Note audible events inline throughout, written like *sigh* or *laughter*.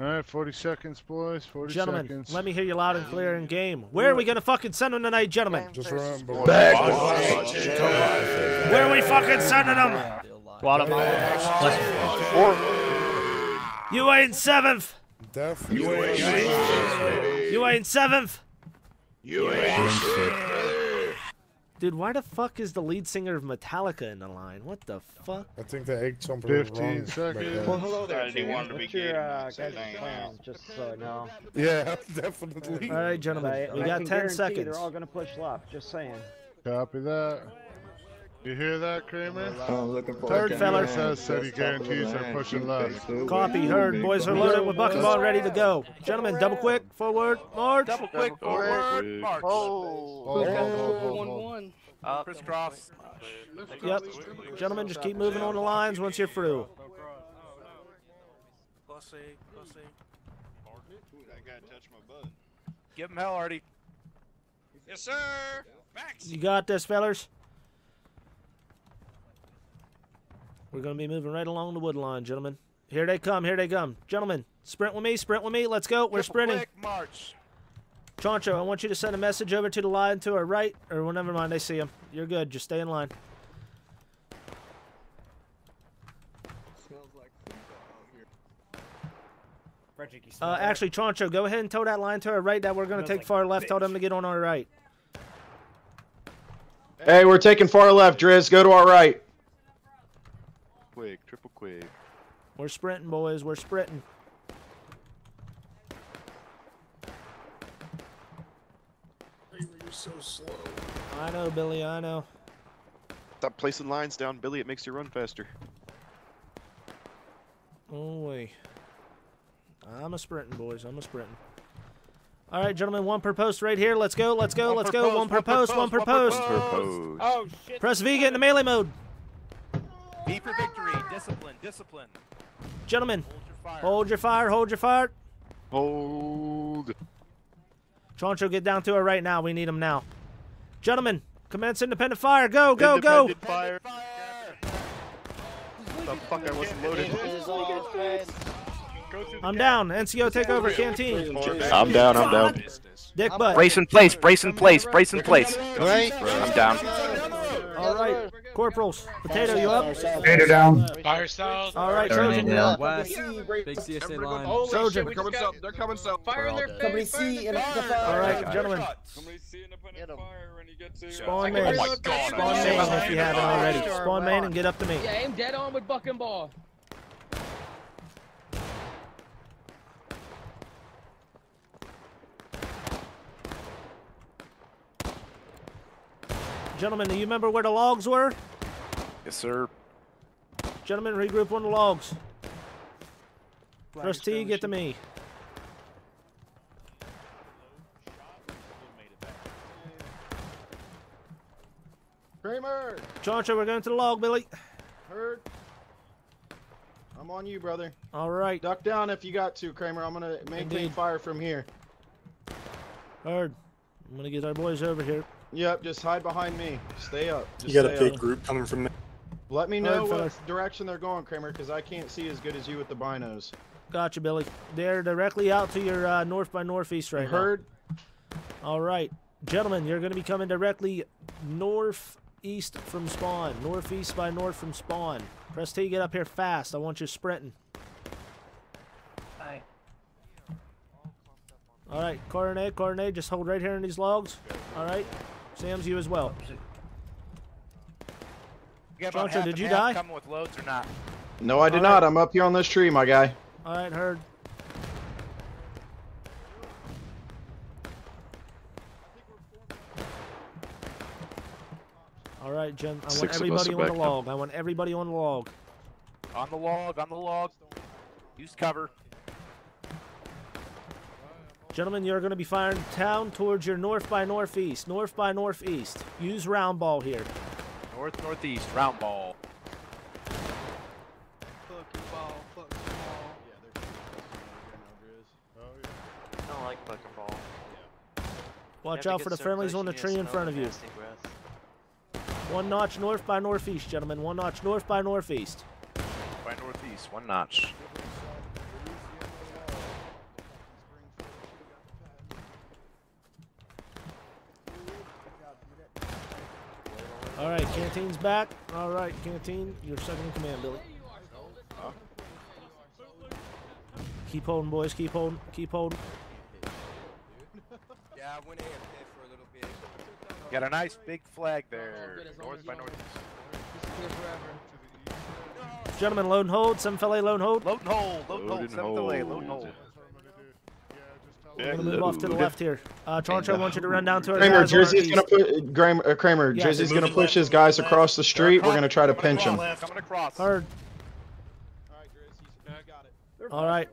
All right, 40 seconds, boys. 40 Gentlemen, seconds. let me hear you loud and clear in game. Where are we gonna fucking send them tonight, gentlemen? Just remember. Where are we fucking sending them? Guatemala. You ain't seventh. Definitely. You ain't seventh. Dude, why the fuck is the lead singer of Metallica in the line? What the fuck? I think they ate something 15 wrong. seconds. Well, hello there, Decided he Chief. to be What's your uh, guys' plans? Just so I know. Yeah, *laughs* definitely. All right, gentlemen, I, we I got 10 seconds. They're all gonna push left. Just saying. Copy that. You hear that, Cramer? I'm looking for Third feller. Says said he Just top of the guarantees they're pushing left. Copy, heard. Boys are loaded with bucket ball ready to go. Gentlemen, double quick, forward, march. Double quick forward, march. Oh, hold, one hold. one. Uh, crisscross. Yep. Gentlemen, just keep moving on the lines once you're through. Pussy, pussy. That guy touched my butt. Give him hell, Artie. Yes, sir. Max. You got this, fellers. We're going to be moving right along the wood line, gentlemen. Here they come, here they come. Gentlemen, sprint with me, sprint with me. Let's go. We're Triple sprinting. Quick march. Choncho, I want you to send a message over to the line to our right, or well, never mind, I see him. You're good. Just stay in line. Smells like food out here. Frederick, you smell Uh, actually, Choncho, go ahead and tow that line to our right that we're going to take like far left. Tell them to get on our right. Hey, we're taking far left, Driz. Go to our right. Quick. We're sprinting, boys. We're sprinting. You're so slow. I know, Billy. I know. Stop placing lines down, Billy. It makes you run faster. Oh, wait. I'm a sprinting, boys. I'm a sprinting. All right, gentlemen, one per post right here. Let's go. Let's go. One let's go. post, one per one per post. One per one per post. post. Oh shit! Press V. Get into melee mode. V for victory. Discipline, discipline. Gentlemen, Hold your fire. hold your fire. Hold your fire. Hold. Choncho, get down to it right now. We need him now. Gentlemen, commence independent fire. Go, go, go. Independent Fire. The fuck, I wasn't loaded. I'm down. NCO, take over. Canteen. I'm down, I'm down. Dick butt. Brace in place, brace in place, brace in place. Right? I'm down. All right. Corporals. Potato, you up? Potato down. Fire south. All right, Trojan. West. Big CSA line. Trojan. They're coming south. They're coming south. Fire in their face. Company C and All right, gentlemen. Spawn main. Oh my God. Spawn main if you haven't already. Spawn main and get up to me. Yeah, aim dead on with buck and ball. Gentlemen, do you remember where the logs were? Yes, sir. Gentlemen, regroup on the logs. First T, get to me. Cramer, Choncho, we're going to the log, Billy. heard. I'm on you, brother. All right, Duck down if you got to, Cramer. I'm gonna maintain Indeed. fire from here. heard. I'm gonna get our boys over here. Yep, just hide behind me. Stay up. Just You got a big up. group coming from there. Let me know Alright, what fellas. direction they're going, Cramer, because I can't see as good as you with the binos. Gotcha, Billy. They're directly out to your uh, north by northeast right Heard. now. All right, gentlemen, you're gonna be coming directly northeast from spawn. Northeast by north from spawn. Press T, get up here fast. I want you sprinting. All right, coordinate, coordinate. Just hold right here in these logs. All right, Sam's you as well. You Choncho, did you half die? Coming with loads or not? No, I did Alright. not. I'm up here on this tree, my guy. All right, heard. All right, Jim. I want Six of us everybody on the back now. log. I want everybody on the log. On the log, on the log. Use cover. Gentlemen, you're going to be firing down towards your north by northeast. North by northeast. Use round ball here. North, northeast, round ball. I don't like buck ball. Watch out for the friendlies on the tree in front of you. One notch north by northeast, gentlemen. One notch north by northeast. By northeast, one notch. All right, Canteen's back. All right, Canteen, you're second in command, Billy. Keep holding, boys. Keep holding. Keep holding. Yeah, I went in there for a little bit. Got a nice big flag there. Oh, north by north. Gentlemen, load and hold. Some fillet, load and hold. Load and hold. Load and Load hold. and Seven delay. Load hold. And hold. We're gonna move off to the left here. Uh, Charger, I want you to run down to our Cramer, guys Jersey's gonna put Graham, uh, Cramer. Yeah, Jersey's gonna push his guys across the street. We're gonna try to pinch him. Coming across. Heard. All right, Driz, I got it. All right.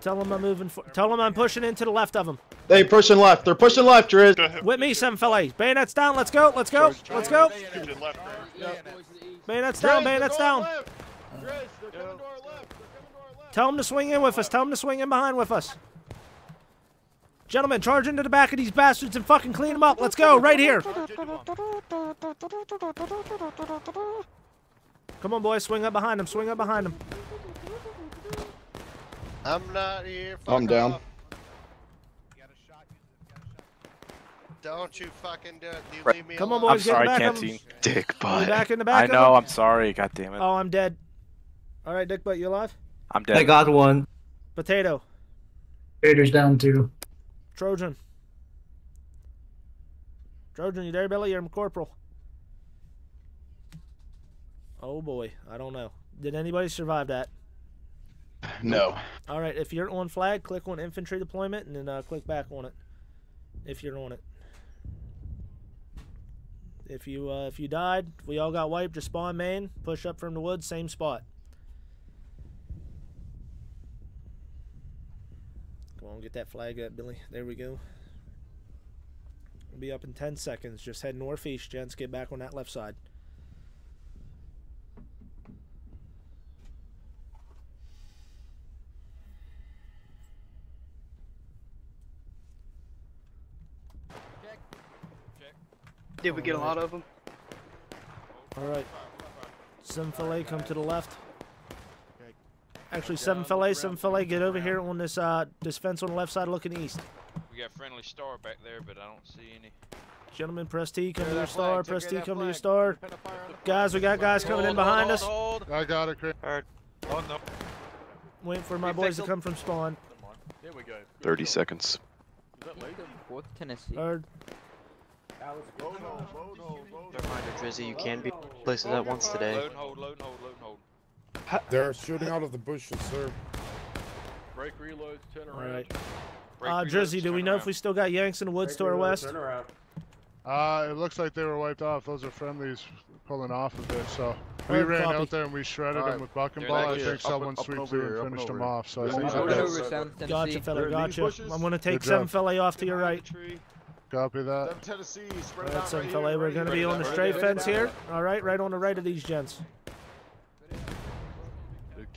Tell them I'm moving. For, tell them I'm pushing into the left of them. They pushing left. They're pushing left, Driz. With me, seven fillet. Bayonets down. Let's go. Let's go. Let's go. Bayonets down. Bayonets down. Driz, they're coming to our left. They're coming to our left. Tell them to swing in with us. Tell them to swing in behind with us. Gentlemen, charge into the back of these bastards and fucking clean them up. Let's go. Right here. Come on, boys. Swing up behind them. Swing up behind them. I'm not here. I'm down. off. Don't you fucking do it. You Right. leave me Come on, alone. boys. Get in the back of them. Dick You butt. back in the back. I know. I'm sorry. God damn it. Oh, I'm dead. All right, Dick, but you alive? I'm dead. I got one. Potato. Vader's down too. Trojan. Trojan, you there, Billy? You're corporal. Oh boy, I don't know. Did anybody survive that? No. All right, if you're on flag, click on infantry deployment and then uh, click back on it. If you're on it. If you uh, if you died, we all got wiped. Just spawn main, push up from the woods, same spot. On, get that flag up, Billy. There we go. We'll be up in 10 seconds. Just head northeast, gents. Get back on that left side. Did we get a lot of them? All right. Some fillet, come to the left. Actually, seven fillet, seven fillet, get over here on this uh this fence on the left side, looking east. We got friendly star back there, but I don't see any. Gentlemen, press T, come to your star. flag, Press take T, that come to your star. Pin a fire on the Guys, we got guys coming in behind us. Hold, I got it, Chris. All right. Oh no. Waiting for my boys to come from spawn. There we go. 30 seconds. Fourth Tennessee. Third. Reminder, Drizzy, you can be places at once today. Load and hold, load and hold, load and hold. *laughs* They're shooting out of the bushes, sir. Break reloads, turn All right. Break Uh, reloads, Drizzy, do we know if we still got Yanks in the woods to our west? Uh, it looks like they were wiped off. Those are friendlies pulling off of it. So we ran copy. out there and we shredded Alright. them with buck and ball. I think Up someone and- up and swept over through here, and finished them off. So I There's think one that over that's there. South Gotcha, fella. There are these Gotcha. I'm gonna take Good seven job. fillet off to your right. Copy that. Them Tennessee, spread All it right, out seven right fillet. here, We're gonna here, be on the there, straight right fence here. All right, right on the right of these gents.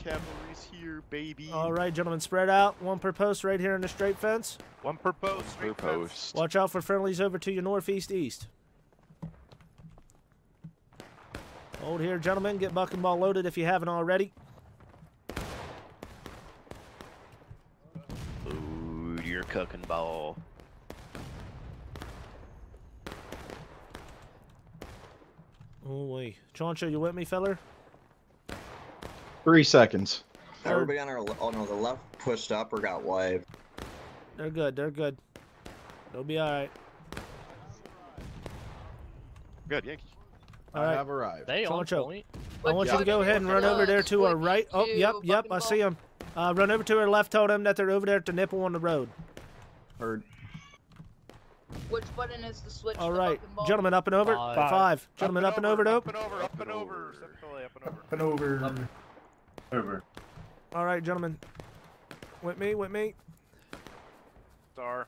The cavalry's here, baby. All right, gentlemen, spread out. One per post right here in the straight fence. One per post. Per straight fence. post. Watch out for friendlies over to your northeast east. Hold here, gentlemen. Get buck and ball loaded if you haven't already. Ooh, your cooking ball. Oh, wait. Choncho, you with me, feller? Three seconds. Everybody on our le- on the left pushed up or got wiped. They're good. They're good. They'll be all right. Good, Yankee. All I have arrived. They on Choncho. point. I want you to go ahead and run over there to our right. Oh, yep, yep. I see them. Uh, run over to our left. Tell them that they're over there at the nipple on the road. Heard. Which button is the switch? All right, gentlemen, up and over. Five. Five. Gentlemen, up and over, Up dope. and over. Up and over. Seven fillet, Up and over. Up and over. Over. All right, gentlemen. With me, with me. Star.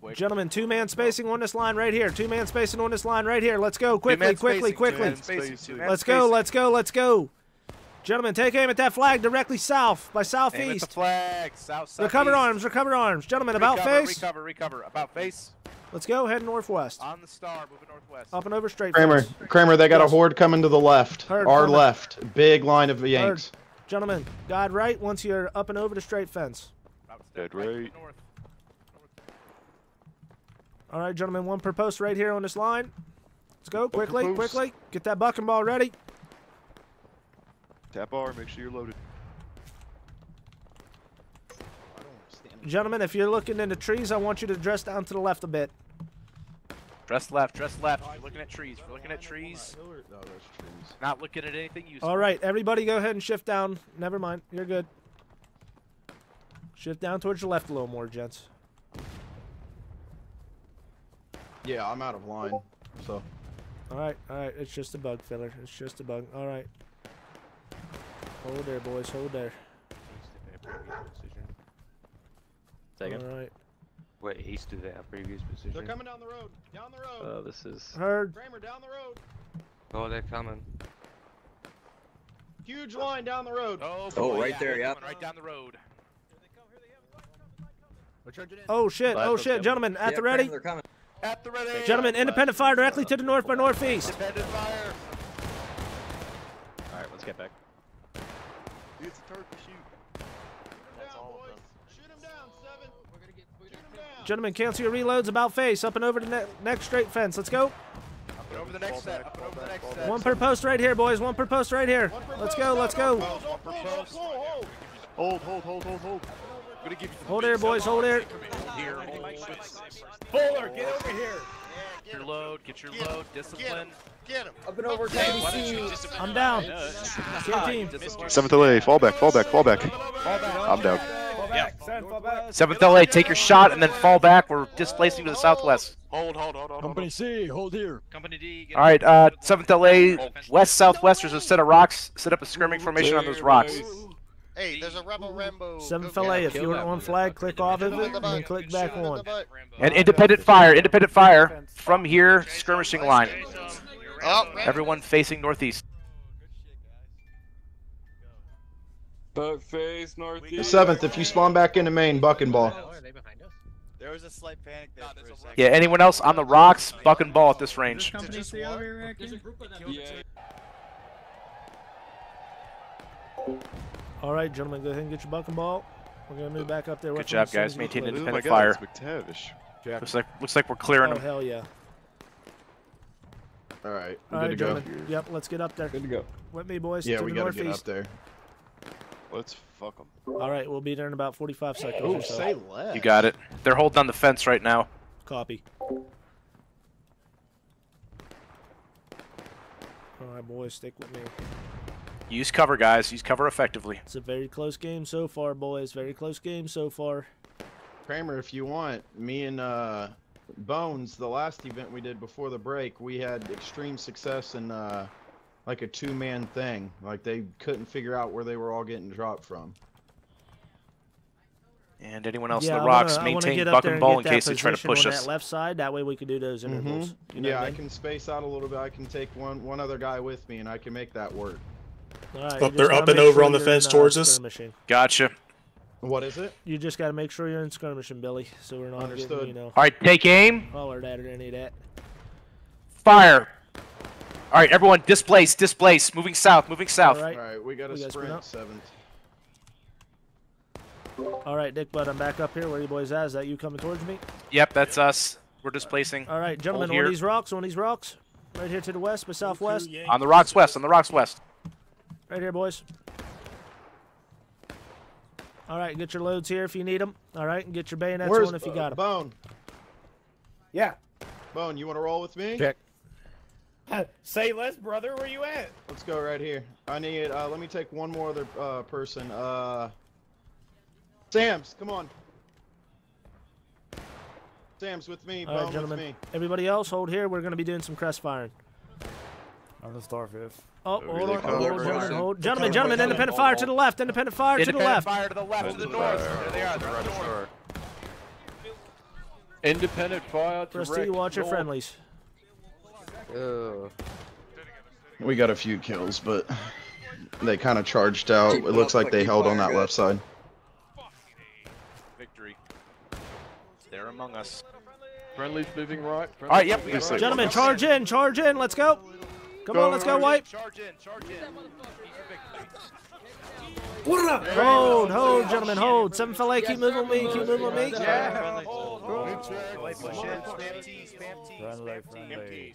Wait. Gentlemen, two man spacing on this line right here. Two man spacing on this line right here. Let's go quickly, Two-man quickly, quickly. spacing, Let's go, let's go, let's go. Gentlemen, take aim at that flag directly south by Aim at the southeast. flag. South, south. Recover arms, recover arms. Gentlemen, about face. Recover, recover. About face. Let's go, head northwest. On the star. Moving northwest. Up and over straight. Cramer, fence. Cramer, they got a horde coming to the left. Heard, Our coming. left. Big line of Yanks. Gentlemen, guide right once you're up and over the straight fence. About Dead right. right. North. All right, gentlemen, one per post right here on this line. Let's go quickly, poofs. quickly. Get that bucking ball ready. Tap R, make sure you're loaded. Gentlemen, if you're looking in the trees, I want you to dress down to the left a bit. Dress left, dress left. If you're looking at trees. If you're looking at trees, No, there's trees. not looking at anything useful. All right, everybody go ahead and shift down. Never mind. You're good. Shift down towards your left a little more, gents. Yeah, I'm out of line. So All right, all right. It's just a bug filler. It's just a bug. All right. Hold there, boys. Hold there. Second. All right. Wait, he's to that previous position? They're coming down the road. Down the road. Oh, this is. Heard. Cramer, down the road. Oh, they're coming. Huge line down the road. Oh, Oh, right yeah, there, they're yep. Right down the road. Oh shit! Oh shit! Gentlemen, at Yeah, the ready. They're coming. At the ready. Gentlemen, independent fire directly to the north by northeast. Independent fire. Alright, let's get back. It's a turkey shoot. That's all boys. Shoot him down, seven. Shoot him down. Gentlemen, cancel your reloads about face. Up and over the ne next straight fence. Let's go. Up and over the next set. Up and over the next set. One per post right here, boys. One per post right here. Let's go. Let's go. pull, don't pull, don't pull, hold. Hold, hold, hold, hold, hold. I'm gonna give you Hold here, boys. Hold here. Here, hold. Fuller, get over here. Get your load. Get your load. Discipline. Get him. Up and over, Why don't you just I'm down. Nudge. Team team. Discipline. Seventh LA, fall back, fall back, fall back. I'm down. Fall back, Sam, fall back. Seventh LA, take your shot and then fall back. We're displacing to the southwest. Hold, hold, hold, hold. Company C, hold here. Company D. All right, uh, Seventh LA, west southwest. There's a set of rocks. Set up a skirming formation on those rocks. Hey, there's a rebel Rambo. Seven LA, If you're on flag, click off of Hit him in it and then click back him in the on. butt. And independent fire, independent fire from here, skirmishing line. Oh, Everyone facing northeast. Buck face, northeast. seventh, if you spawn back into main, bucking ball. There was a slight panic there for a second. Yeah, anyone else on the rocks, buck and ball at this range. Just one? Yeah. All right, gentlemen, go ahead and get your bucking ball. We're gonna move back up there. Good with job, them as soon guys. Maintain close. Oh my independent fire. it's McTavish. Looks like looks like we're clearing Oh them. hell yeah! All right, All we're right, good to go. gentlemen. Yep, let's get up there. Good to go. With me, boys. Yeah, to we the gotta northeast. get up there. Let's fuck them. All right, we'll be there in about 45 seconds Oh, or so. say less. You got it. They're holding on the fence right now. Copy. All right, boys, stick with me. Use cover, guys. Use cover effectively. It's a very close game so far, boys. Very close game so far. Cramer, if you want, me and uh, Bones, the last event we did before the break, we had extreme success in uh, like a two-man thing. Like they couldn't figure out where they were all getting dropped from. And anyone else yeah, on the rocks, wanna, I maintain buck and and ball get in case they try to push on us. that left side. That way we can do those intervals. You know yeah, I mean? can space out a little bit. I can take one one other guy with me, and I can make that work. All right, Up they're up and over sure on the fence in, uh, towards us. Gotcha. What is it? You just got to make sure you're in skirmishing, Billy, so we're not Understood. getting, you know, All right, take aim. hollered at or any of that. Fire. All right, everyone, displace, displace. Moving south, moving south. All right. All right, we got a We sprint sprint seventh. All right, Dick but I'm back up here. Where are you boys at? Is that you coming towards me? Yep, that's us. We're displacing. All right, gentlemen, on these rocks, on these rocks. Right here to the west, by southwest. On the rocks west, on the rocks west. Right here, boys. All right, get your loads here if you need them. All right, and get your bayonets Where's on if you got them. Bone? Yeah. Bone, you want to roll with me? Check. *laughs* Say less, brother. Where you at? Let's go right here. I need. Uh, let me take one more other uh, person. Uh, Sam's, come on. Sam's with me. All right, Bone with gentlemen. me. Everybody else, hold here. We're going to be doing some crest firing. I'm the starfish. Oh, Over hold they on, come. hold, Over gentlemen, they hold. come. Gentlemen, gentlemen, independent fire to the left, independent fire to the left. fire to the left, to the north. There they are. They're on the north. Independent fire. Prestige, watch your friendlies. We got a few kills, but they kind of charged out. It it looks like they held on that left side. Victory. They're among us. Friendly's moving right. All right, yep. Looks like- Gentlemen, charge in, charge in. Let's go. Come on, let's go, White. Charge in, charge in. Hold, hold, gentlemen, hold. Seven fillet, keep moving with me, keep moving with me. Yeah. Hold, hold. Push in, spam T, spam T, Friendly, spam T.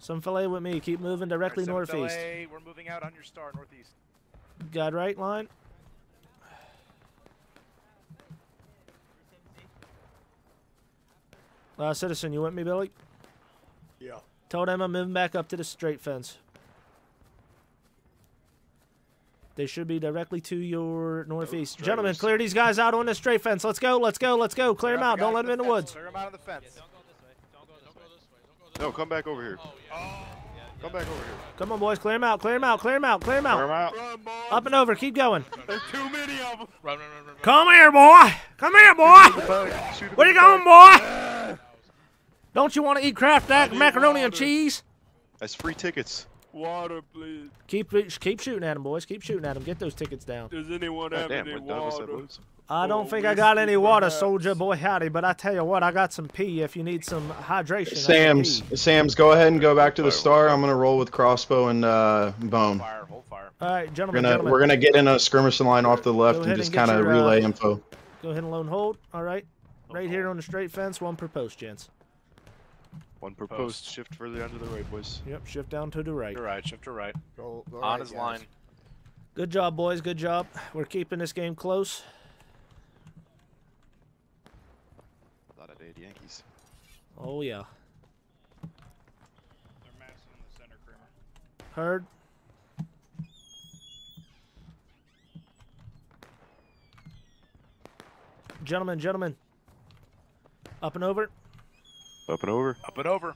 friendly. Some fillet with me. Keep moving directly Alright, seven northeast. LA, We're moving out on your star northeast. Got right line. Uh, citizen, you with me, Billy? Yeah. Told them I'm moving back up to the straight fence. They should be directly to your northeast. Gentlemen, clear these guys out on the straight fence. Let's go, let's go, let's go. Clear them out. Don't let them in the woods. Clear them out of the fence. No, come back over here. Come back over here. Come on, boys. Clear them out, clear them out, clear them out, clear them Clear out. 'em out. Up and over. Keep going. There's too many of them. Run, run, run, run. Come here, boy. Come here, boy. Where you going, boy? Ah. Don't you want to eat Kraft Dack macaroni and cheese? That's free tickets. Water, please. Keep keep shooting at them, boys. Keep shooting at them. Get those tickets down. Does anyone God have damn, any what Donovan said water? Was. I don't think I got any water, soldier boy. Howdy, but I tell you what, I got some pee if you need some hydration. Sam's. Sam's, go ahead and go back to the Fire, star. I'm gonna roll with crossbow and uh, bone. Fire, hold fire. All right, We're gentlemen, gonna gentlemen. we're gonna get in a skirmishing line off the left Go and just kind of your, uh, relay info. Go ahead and load hold. All right. Right here on the straight fence, one per post, gents. One per post. Shift further down to the right, boys. Yep, shift down to the right. To right, shift to right. Go, go On right, his guys. line. Good job, boys. Good job. We're keeping this game close. A lot of dead Yankees. Oh yeah. They're massing the center, Cramer. Heard. Gentlemen, gentlemen. Up and over. Up and over. Up and over.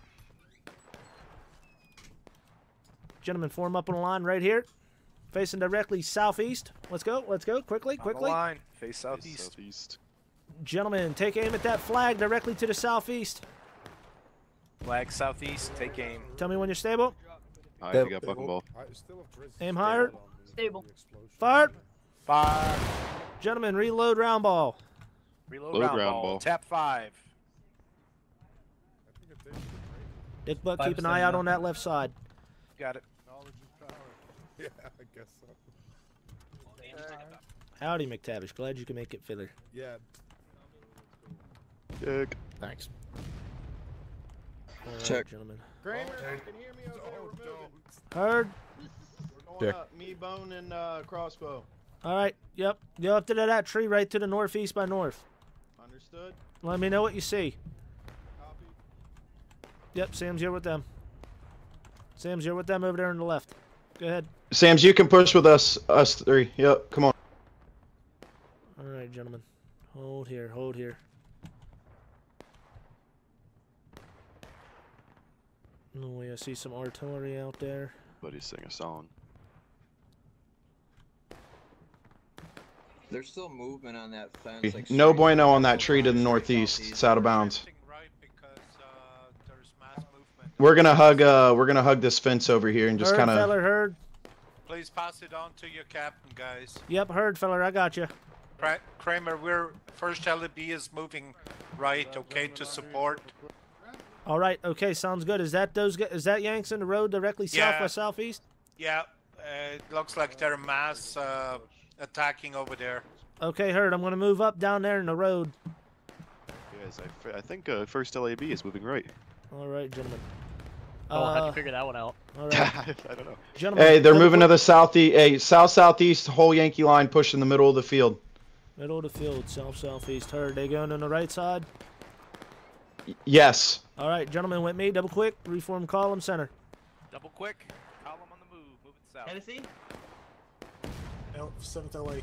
Gentlemen, form up on a line right here. Facing directly southeast. Let's go. Let's go. Quickly, On the quickly. line. Face Face southeast. Southeast. Gentlemen, take aim at that flag directly to the southeast. Flag southeast. Take aim. Tell me when you're stable. Alright, you got bucking ball. Aim higher. Stable. Fire. Fire. Gentlemen, reload round ball. Reload Load round, round ball. ball. Tap five. Dick Buck, Five keep an eye out on that left side. Got it. *laughs* Yeah, I guess so. Howdy, McTavish. Glad you can make it, Filler. Yeah. Dick. Thanks. All right, Check. gentlemen. Cramer, you can hear me okay? We're moving. Heard. We're going up. Me, bone, and uh, crossbow. All right. Yep. Go up to that tree right to the northeast by north. Understood. Let me know what you see. Copy. Yep, Sam's here with them. Sam's here with them over there on the left. Go ahead. Sam's, you can push with us. Us three. Yep. Come on. All right, gentlemen. Hold here. Hold here. Oh, yeah, I see some artillery out there. Buddy sing a song. There's still movement on that fence. Like No bueno on that tree to the northeast. It's out of bounds. Shifting right because uh, there's mass movement. We're gonna hug. Uh, we're gonna hug this fence over here and just kind of. feller, heard. Please pass it on to your captain, guys. Yep, heard, feller. I got you. Kra- Cramer, we're first LB is moving right, okay, to support. All right. Okay, sounds good. Is that those? Is that Yanks in the road directly south Yeah. by southeast? Yeah, uh, it looks like they're mass uh, attacking over there. Okay, heard. I'm gonna move up down there in the road. Guys, I, f- I think uh, first LAB is moving right. All right, gentlemen. Oh, how'd Uh, you figure that one out? all right, *laughs* I don't know. gentlemen. Hey, they're moving to the southeast. Hey, south southeast. Whole Yankee line pushing the middle of the field. middle of the field, south southeast. Heard. They going on the right side. Y- Yes. All right, gentlemen, with me. Double quick. Reform column center. Double quick. Column on the move. Moving south. Tennessee? L- 7th LA.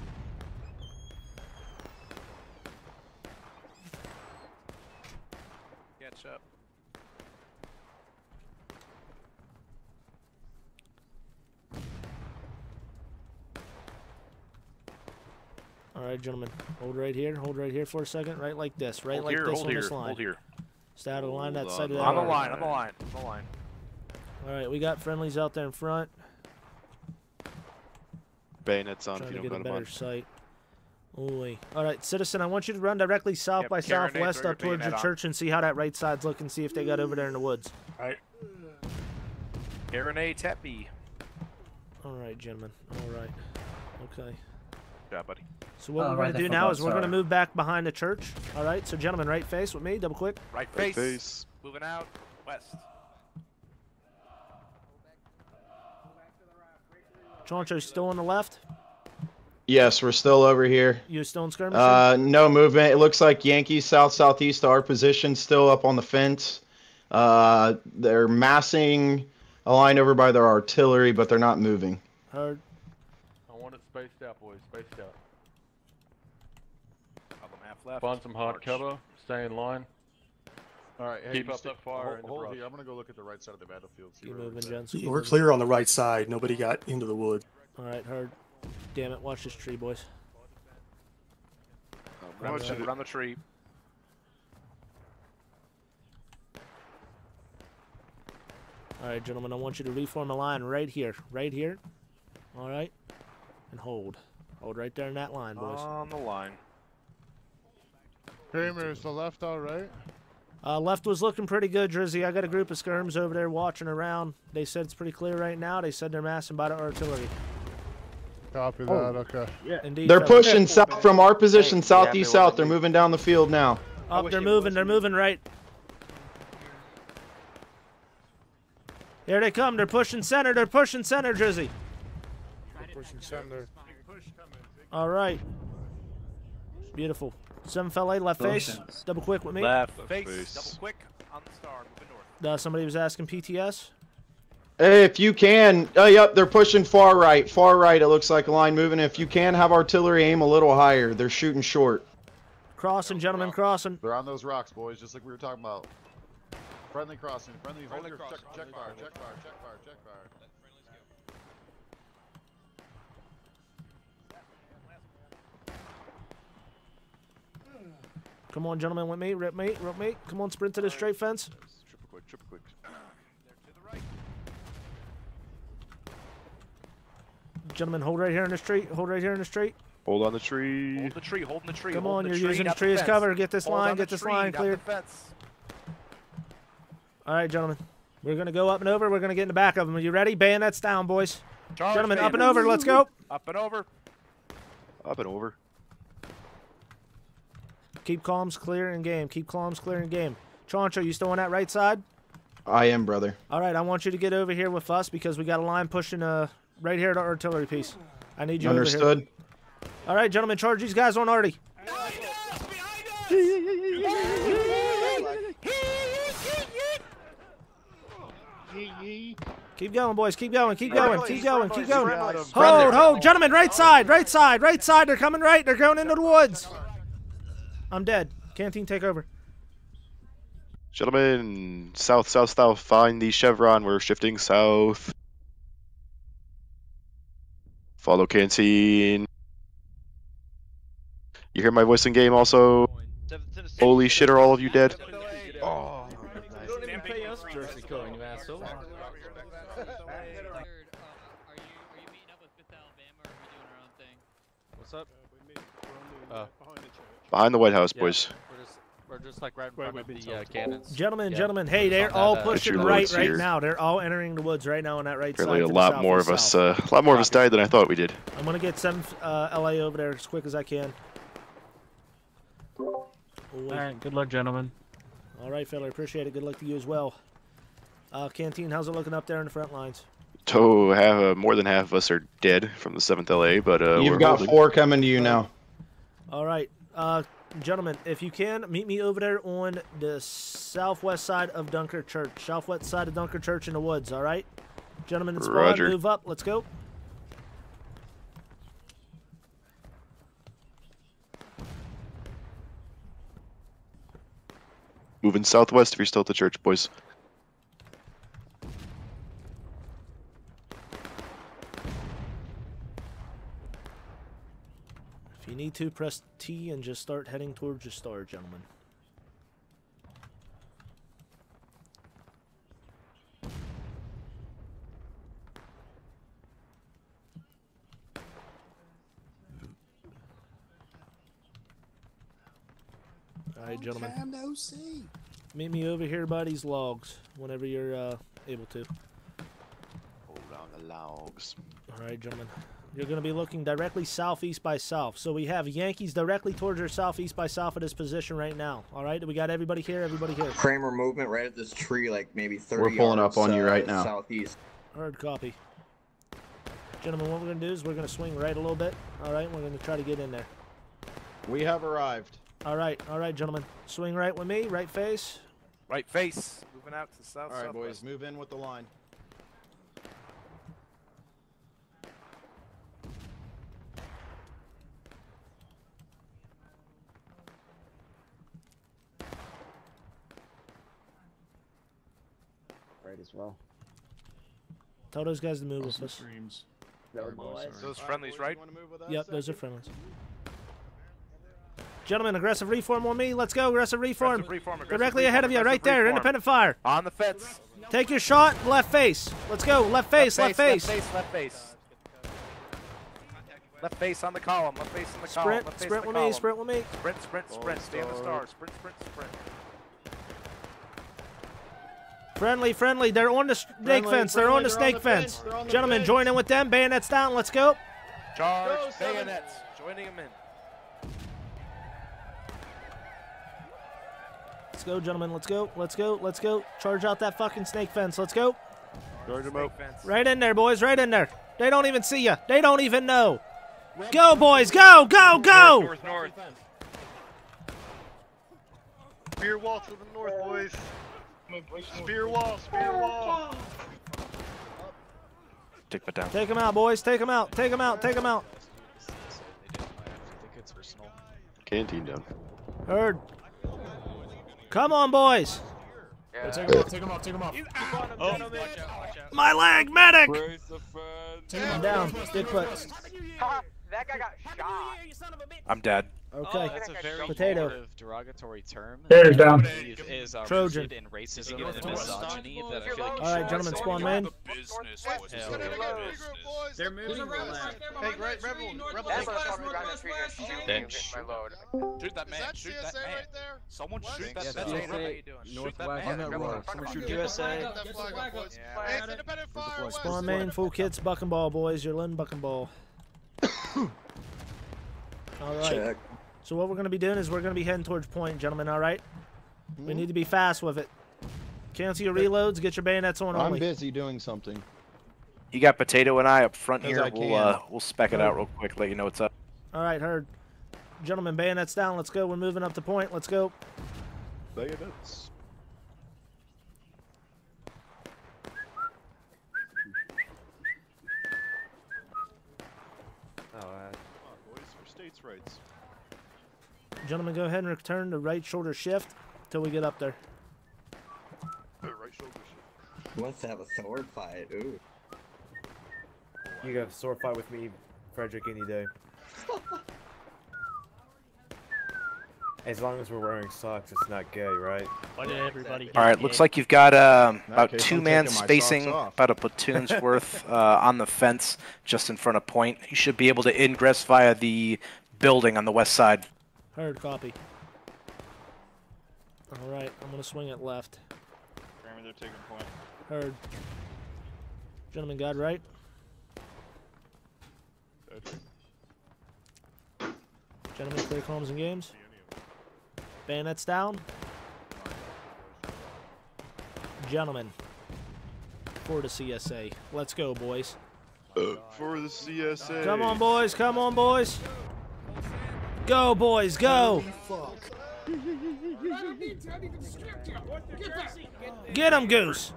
Catch up. All right, gentlemen. Hold right here. Hold right here for a second. Right like this. Right hold like here. this hold on here. this line. Hold here. Stay out of the line. That side of on, that On the arc. line. On the line. On the line. All right, we got friendlies out there in front. Bayonets on if Trying you to don't get a got better sight. Ooh. All right, citizen, I want you to run directly south Yep, by southwest up towards your bayonet on. church and see how that right side's looking. See if they got over there in the woods. Alright. Aaron Tepe. All right, gentlemen. All right. Okay. Yeah, buddy. So what we're right going to do now is we're going to move back behind the church. All right, so gentlemen, right face with me, double click. Right, right face. face. Moving out, west. Choncho's still on the left? Yes, we're still over here. You still in skirmish? Uh, no movement. It looks like Yankees south-southeast our position, still up on the fence. Uh, they're massing a line over by their artillery, but they're not moving. Heard. I want it spaced out, boys. Spaced out. Problem half left. Find some hard March. cover. Stay in line. All right, hey, Keep up stay- that fire hold, hold here. I'm gonna go look at the right side of the battlefield. Keep moving, everybody's gents. We're clear on the right side. Nobody got into the wood. All right, heard. Damn it! Watch this tree, boys. Uh, around, Watch the, it. around the tree. All right, gentlemen. I want you to reform a line right here, right here. All right, and hold, hold right there in that line, boys. On the line. Cramer, is the left all right? Uh, left was looking pretty good, Drizzy. I got a group of skirms over there watching around. They said it's pretty clear right now. They said they're massing by the artillery. Copy that. Oh. Okay. Indeed. They're fellas. pushing south from our position, Yeah, southeast they south. They're moving down the field now. Up, they're moving. They're moving right. Here they come. They're pushing center. They're pushing center, Drizzy. Pushing center. All right. Beautiful. Seven fell eight, left face. Double quick with me. Left Left face. face. Double quick on the star. Moving north. Uh, somebody was asking PTS. Hey, if you can, oh, yep, they're pushing far right, far right. It looks like a line moving. If you can, have artillery aim a little higher. They're shooting short. Crossing, gentlemen, crossing. They're on those rocks, boys, just like we were talking about. Friendly crossing. Friendly. Friendly crossing, check, check friendly fire. fire. Check fire. Check fire. Check fire. Come on, gentlemen, with me. Rip me, rip me. Come on, sprint to the straight fence. Triple quick. Triple quick. To the right. Gentlemen, hold right here in the street. Hold right here in the street. Hold on the tree. Hold the tree. Holding the tree. Come holding on, you're tree, using the not tree as cover. Get this Hold line, get this tree, line not the cleared. fence. All right, gentlemen. We're going to go up and over. We're going to get in the back of them. Are you ready? Bayonets down, boys. Charge, Gentlemen, up and over. Let's go. Up and over. Up and over. Keep columns clear in game. Keep columns clear in game. Choncho, you still on that right side? I am, brother. All right, I want you to get over here with us because we got a line pushing uh right here at the artillery piece. I need you over Understood. All right, gentlemen, charge these guys on Artie. Keep going, boys. Keep going. Keep going. Keep going. Keep going. Hold, hold, gentlemen. Right side. Right side. Right side. They're coming right. They're going into the woods. I'm dead. Canteen, take over. Gentlemen, south, south, south. Find the chevron. We're shifting south. Follow canteen. You hear my voice in game also? Holy shit, are all of you dead? Oh, Don't even pay us Jersey coin, you asshole. What's up? Behind the White House, Yeah, boys. We're just, we're just like right in front of the uh, cannons. Gentlemen, Yeah. gentlemen. Hey, they're all that, uh, pushing right loads right here. now. They're all entering the woods right now on that right side. Apparently, a lot more of southeast us. Uh, a lot more of us died than I thought we did. I'm gonna get some uh, LA over there as quick as I can. All right, good luck, gentlemen. All right, fella. Appreciate it. Good luck to you as well. Uh, Canteen, how's it looking up there in the front lines? So, half, uh, more than half of us are dead from the 7th LA, but uh, You've we're got holding. four coming to you now. All right, uh, gentlemen, if you can, meet me over there on the southwest side of Dunker Church. Southwest side of Dunker Church in the woods. All right, gentlemen, it's Roger. move up. Let's go. Moving southwest if you're still at the church, boys. If to, press T and just start heading towards your star, gentlemen. All right, gentlemen. Meet me over here by these logs whenever you're uh, able to. Hold on the logs. All right, gentlemen. You're going to be looking directly southeast by south. So we have Yankees directly towards your southeast by south of this position right now. All right, we got everybody here, everybody here. Cramer movement right at this tree, like maybe 30 We're pulling up yards, on you uh, right now. Southeast. Heard copy. Gentlemen, what we're gonna do is we're gonna swing right a little bit. All right, we're gonna try to get in there. We have arrived. All right, all right, gentlemen. Swing right with me, right face. Right face. Moving out to the south. All right, southwest. boys, move in with the line. Right as well. Tell those guys to move with us. Those friendlies, right? Yep, those are friendlies. Gentlemen, aggressive reform on me. Let's go, aggressive reform. Aggressive reform, aggressive Directly reform, ahead of you, right aggressive there. reform. Independent fire. On the fence. Take your shot, left face. Let's go, left face, left face. Left face. Left face. Left face on the column. Left face on the column. Sprint, Left face sprint on with the me, sprint with me. Sprint, sprint, sprint. Stay on the star. Sprint, sprint, sprint. Friendly, friendly. They're on the snake Friendly, fence. They're on the they're on snake the fence. fence, they're the Gentlemen, fence. join in with them. Bayonets down. Let's go. Charge. Go, seven. bayonets. Joining them in. Let's go, gentlemen. Let's go. Let's go. Let's go. Charge out that fucking snake fence. Let's go. Charge them out. Right in there, boys. Right in there. They don't even see you. They don't even know. Go, boys. Go, go, go. North, north. Spear wall to the north, boys. Spear wall, spear wall. Take that down. Take them out, boys. Take them out. Take them out. Take them out. Canteen down. Heard. Come on, boys. take him off, take him off, take him off. Oh, My leg, medic. Take him down. Stick put. that guy got shot. I'm dead. Okay. That's a very Potato. pejorative, derogatory term. There's down. I Is uh, Trojan. in racism and misogyny that I feel like. All right, gentlemen, spawn man. They're moving Hey, Re- Rebel, Rebel, That's take what that I'm north talking west about. fence. Then shoot my load. Shoot that Is man. that Shoot that man. Someone shoot that man. CSA How you doing? Shoot that man. on that road. Someone shoot USA. Get that flag up, boys. Hey, it's independent fire west. Spawn main, full kits, buck and ball, boys. You're Lynn buck and ball. All right. Check. So what we're gonna be doing is we're gonna be heading towards point, gentlemen. All right. We need to be fast with it. Cancel your reloads. Get your bayonets on I'm only. busy doing something. You got potato and I up front here. We'll uh, we'll spec it out real quick. Let you know what's up. All right, heard. Gentlemen, bayonets down. Let's go. We're moving up to point. Let's go. Bayonets. All right. Come on, boys, for states' rights. Gentlemen, go ahead and return to right shoulder shift until we get up there. Right shoulder shift. Let's have a sword fight. Ooh. You got a sword fight with me, Frederick, any day. *laughs* As long as we're wearing socks, it's not gay, right? Why did everybody All right, looks like you've got um, about case, two I'm man spacing, about a platoon's *laughs* worth uh, on the fence just in front of point. You should be able to ingress via the building on the west side. Heard. Copy. All right. I'm gonna swing it left. Grammy, they're taking point. Heard. Gentlemen, God right. Gentlemen, clear comms and games. Bayonets down. Gentlemen, for the CSA. Let's go, boys. For the CSA. Come on, boys. Come on, boys. Go, boys. Go. Get him, Goose.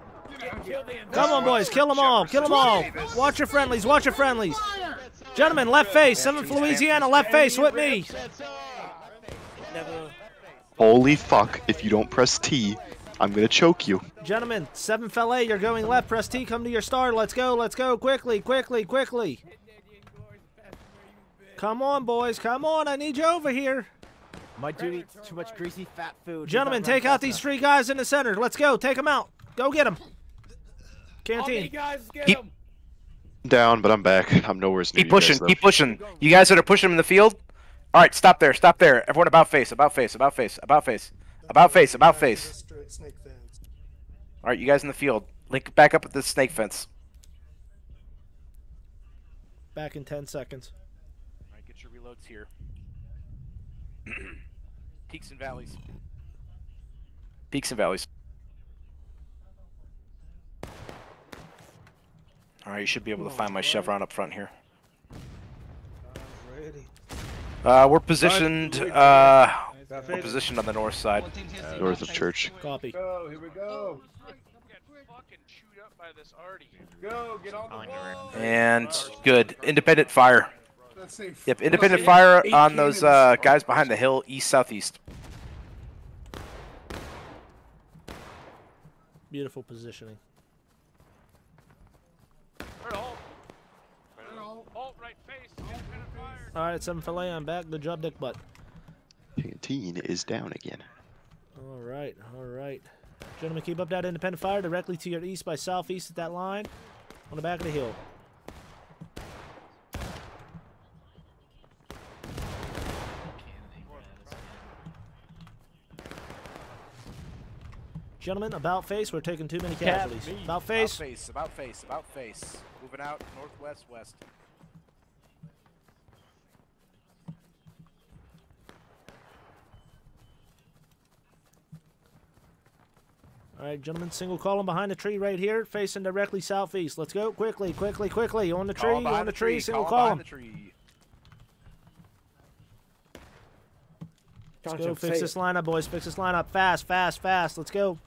Come on, boys. Kill them all. Kill them all. Watch your friendlies. Watch your friendlies. Gentlemen, left face. 7th Louisiana, left face with me. Holy fuck, if you don't press T, I'm gonna choke you. Gentlemen, 7th LA, you're going left. Press T. Come to your star. Let's go. Let's go. Quickly, quickly, quickly. Come on, boys. Come on. I need you over here. My dude eats too much greasy fat food. Gentlemen, take out these three guys in the center. Let's go. Take them out. Go get them. Canteen. guys, get Keep- him. Down, but I'm back. I'm nowhere near Keep pushing. guys. Keep pushing. You guys that are pushing them in the field. All right, stop there. Stop there. Everyone, about face. About face. About face. About face. About face. About face. All right, you guys in the field. Link back up at the snake fence. Back in 10 seconds. All right, get your reloads here. *clears throat* Peaks and valleys. Peaks and valleys. Alright, you should be able to find my chevron up front here. Ready. Uh, we're positioned. Uh, we're positioned on the north side. North of church. Copy. Go, here we go. Go, get on the. And good. Independent fire. Yep, independent fire on those uh, guys behind the hill, east southeast. Beautiful positioning. All right, seven fillet. I'm back. Good job, Dick Butt. Canteen is down again. All right, all right. Gentlemen, keep up that independent fire directly to your east by southeast at that line on the back of the hill. Gentlemen, about face. We're taking too many casualties. About face. About face. About face. About face. Moving out northwest west. All right, gentlemen, single column behind the tree right here, facing directly southeast. Let's go quickly, quickly, quickly. On the tree, on the tree, single column column. behind the tree. Let's Josh, go I'm fix safe. this lineup, boys. Fix this lineup fast, fast, fast. Let's go.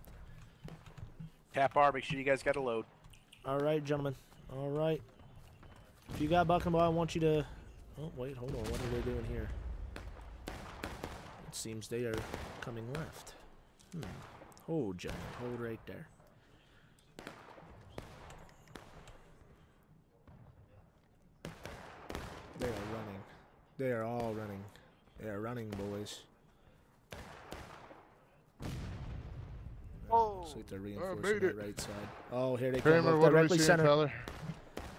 Tap R. Make sure you guys got a load. All right, gentlemen. All right. If you got Buck and Ball, I want you to. Oh, wait, hold on. What are they doing here? It seems they are coming left. Hmm. Hold, gentlemen. Hold right there. They are running. They are all running. They are running, boys. Oh. Looks like they're reinforcing made that right side. Oh, here they come. Cramer, Look, what are we directly center. feller?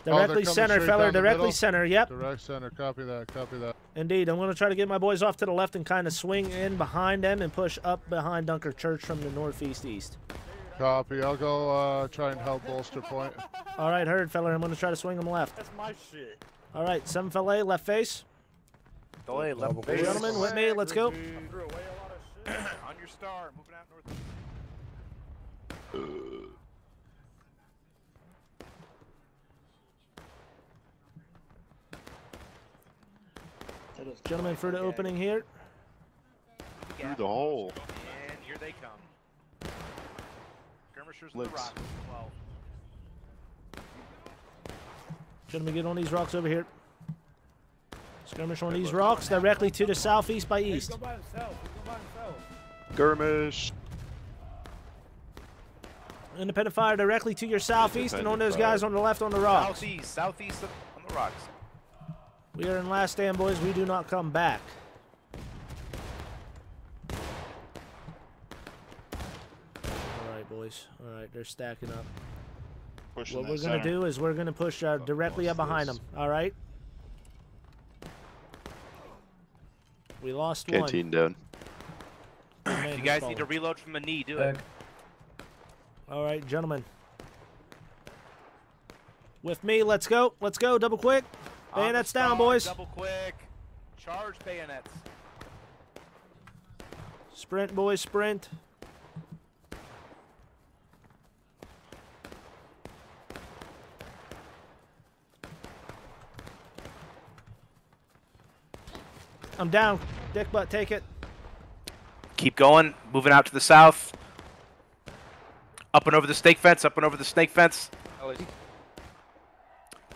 Oh, Directly coming center, straight feller. the Directly middle? center. Yep. Direct center. Copy that. Copy that. Indeed. I'm going to try to get my boys off to the left and kind of swing in behind them and push up behind Dunker Church from the northeast east. Copy. I'll go uh, try and help bolster point. All right, heard, feller. I'm going to try to swing them left. That's my shit. All right, seven fillet, left face. Delay, left base. Gentlemen, with me. Let's go. *coughs* On your star. Moving out north. Gentlemen, for the opening here. Through the hole. And here they come. Skirmishers Lips. of the rock. 12. Gentlemen, get on these rocks over here. Skirmish on these rocks directly to the southeast by east. Go by himself. Go by himself. Skirmish. Independent fire directly to your southeast and on those guys on the left on the rocks. Southeast. Southeast of, on the rocks. We are in last stand, boys. We do not come back. All right, boys. All right, they're stacking up. Pushing what we're gonna do is we're gonna push uh, directly up behind them. All right. We lost one. Canteen down. If you guys need to reload from a knee, do it. All right, gentlemen. With me, let's go. Let's go. Double quick. On the Bayonets down, boys. Double quick. Charge bayonets. Sprint, boys. Sprint. I'm down. Dick butt, take it. Keep going. Moving out to the south. Up and over the snake fence. Up and over the snake fence.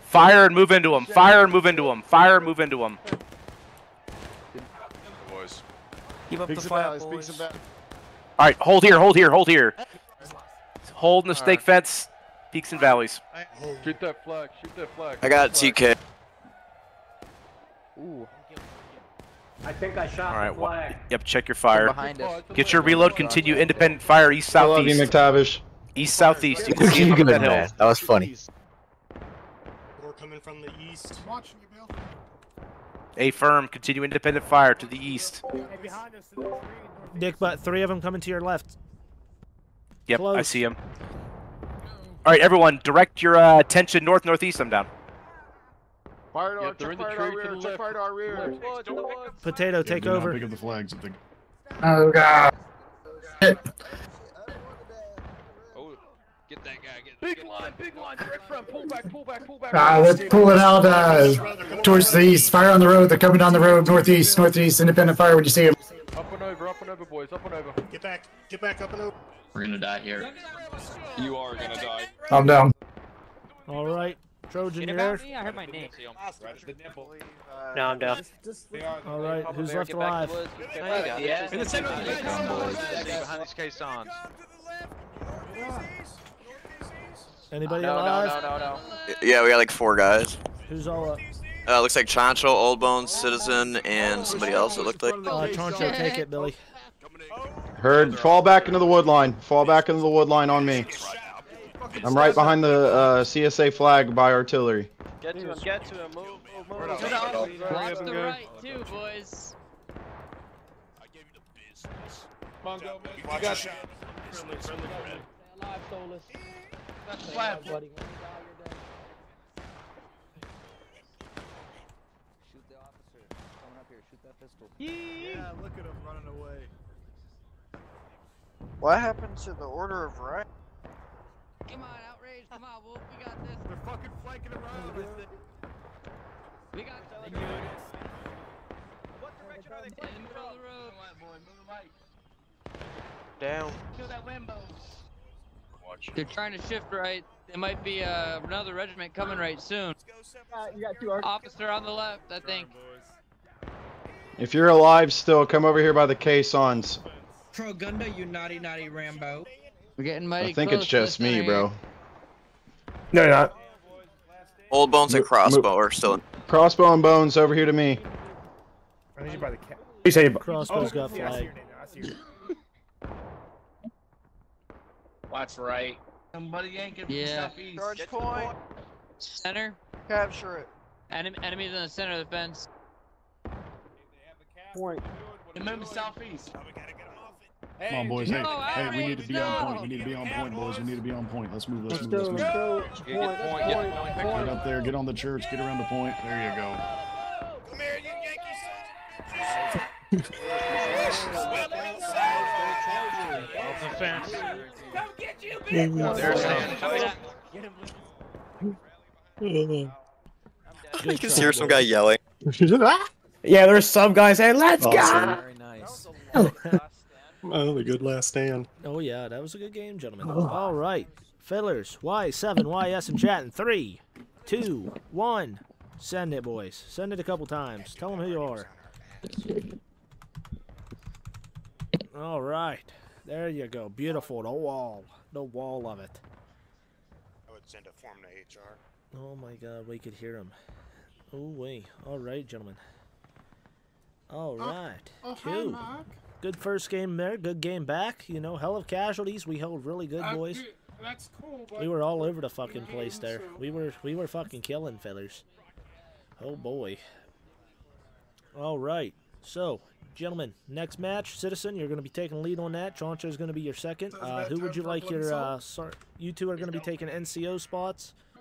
Fire and move into him. Fire and move into him. Fire and move into him. Boys. Keep up Peaks the fire, boys. All right, hold here, hold here, hold here. Hold in the snake fence. Peaks and valleys. Shoot that flag. Shoot that flag. I got TK. Ooh. I think I shot All right. the Well, flag. yep. Check your fire. Behind us. Get your reload. Continue. Independent fire. East I love you. McTavish. East southeast. You can see it from that hill. That was funny. We're coming from the east. Watching you, Bill. A firm. Continue independent fire to the east. Hey, behind us in the tree. northeast. Dick butt, three of them coming to your left. Yep, I see him. All right, everyone, direct your uh, attention north northeast. I'm down. Fire to Yep, our, they're check in the fire to our rear, the check left. fire to our rear. Potato, take they're not over. big of the flags. I think. Oh, Get that guy. Get big line, big line, direct front. Pull back, pull back, pull back. Uh, they're pulling out uh, towards the east. Fire on the road. They're coming down the road, northeast, northeast. Independent fire when you see them. Up and over, up and over, boys. Up and over. Get back. Get back up and over. We're gonna die here. You are gonna die. I'm down. All right, Trojan, you're there. I heard my name. No, I'm down. All right, who's left alive? Yeah. In the center of the behind these caissons. Anybody No, no, alive? no, no, no. Yeah, we got like four guys. Who's all up? Uh, looks like Chancho, Old Bones, Citizen, and somebody else. It looked like. Uh, Choncho, take it, Billy. Heard. Fall back into the wood line. Fall back into the wood line on me. I'm right behind the uh, CSA flag by artillery. Get to him, get to him. Move, move, move. Watch the right too, boys. i Mongo, you got you. Yeah, look at him running away. What happened to the order of right? Come on, outrage. Come on, we'll, we got this. They're fucking flanking around. We got this. What direction are they flanking? In the middle of the road. Down. Kill that Lambo. They're trying to shift right. There might be uh, another regiment coming right soon. you got two Officer on the left, I think. If you're alive still, come over here by the caissons. Pro Gunda, you naughty naughty Rambo. We're getting mighty I think close it's just me, center bro. No, you're not. Old Bones and Crossbow are still in. Crossbow and bones over here to me. I need you by the cat. You say Crossbow's Oh, got yeah, I see flag. your name now. I see your Watch right. Somebody yanking from Yeah. southeast. Charge point. Center. Capture it. Enem enemies in the center of the fence. Point. Remember southeast. Come on, boys. Hey, No, hey, we need to be on point. We need to be on point, boys. We need to be on point. Let's move. Let's Let's move. Let's go. move. Let's go. Get the point, get point, Get up there. Get on the church. Get around the point. There you go. Come here, you Off the fence. They're *laughs* You can hear some guy yelling. *laughs* yeah, there's some guy saying, "Let's Awesome. Very nice. Oh, *laughs* the good last stand. Oh yeah, that was a good game, gentlemen. Oh. All right, fillers. Y7, YS, and chat in three, two, one. Send it, boys. Send it a couple times. Tell them who you are. All right, there you go. Beautiful. The wall. The wall of it. I would send a form to HR. Oh my God, we could hear him. Oh wait. All right, gentlemen. All right. Cool. Good first game there. Good game back. You know, hell of casualties. We held really good, boys. That's cool, We were all over the fucking place there. We were we were fucking killing fellers. Oh boy. All right. So, gentlemen, next match, Citizen, you're going to be taking lead on that. Choncho is going to be your second. Uh, who would you like your? Uh, sor- you two are going to be taking NCO spots.